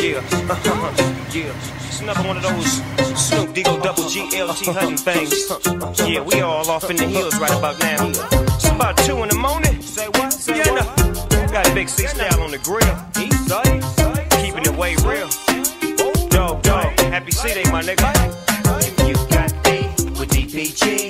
Yeah, yeah. It's another one of those Snoop Dogg Double G L T hunting things. Yeah, we all off in the hills right about now. It's about two in the morning. Say what? Say yeah, no. Got Big C style on the grill. Keeping the way real. Dog, dog. Happy C Day, my nigga. You got me with DPG.